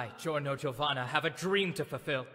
I, Giorno Giovanna have a dream to fulfill.